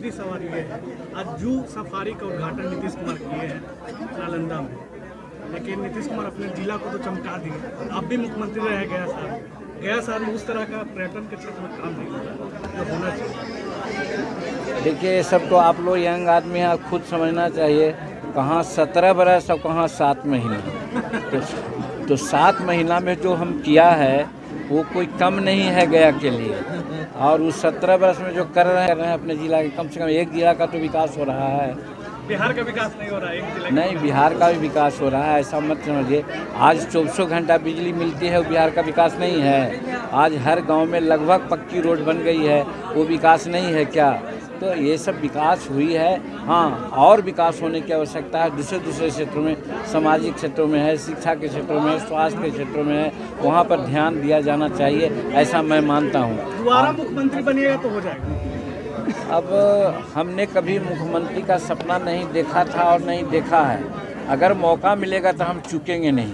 बकरी सवारी है। आज जू सफारी का उद्घाटन नीतीश कुमार किए हैं नालंदा में। लेकिन नीतीश कुमार अपने जिला को तो चमका दिए। आप भी मुख्यमंत्री रहे गया साल गया में उस तरह का पर्यटन के क्षेत्र में काम नहीं जो होना चाहिए। देखिए ये सब तो आप लोग यंग आदमी हैं खुद समझना चाहिए कहाँ सत्रह बरस और कहाँ सात महीना। तो, तो सात महीना में जो हम किया है वो कोई कम नहीं है गया के लिए। और उस सत्रह वर्ष में जो कर रहे हैं अपने जिला के कम से कम एक जिला का तो विकास हो रहा है। बिहार का विकास नहीं हो रहा है एक जिला नहीं बिहार का भी विकास हो रहा है ऐसा मत समझिए। आज चौबीसों घंटा बिजली मिलती है वो बिहार का विकास नहीं है। आज हर गाँव में लगभग पक्की रोड बन गई है वो विकास नहीं है क्या? तो ये सब विकास हुई है। हाँ और विकास होने की आवश्यकता है। दूसरे दूसरे क्षेत्रों में सामाजिक क्षेत्रों में है शिक्षा के क्षेत्रों में है स्वास्थ्य के क्षेत्रों में है वहाँ पर ध्यान दिया जाना चाहिए ऐसा मैं मानता हूँ। दोबारा मुख्यमंत्री बनेगा तो हो जाएगा। अब हमने कभी मुख्यमंत्री का सपना नहीं देखा था और नहीं देखा है। अगर मौका मिलेगा तो हम चूकेंगे नहीं।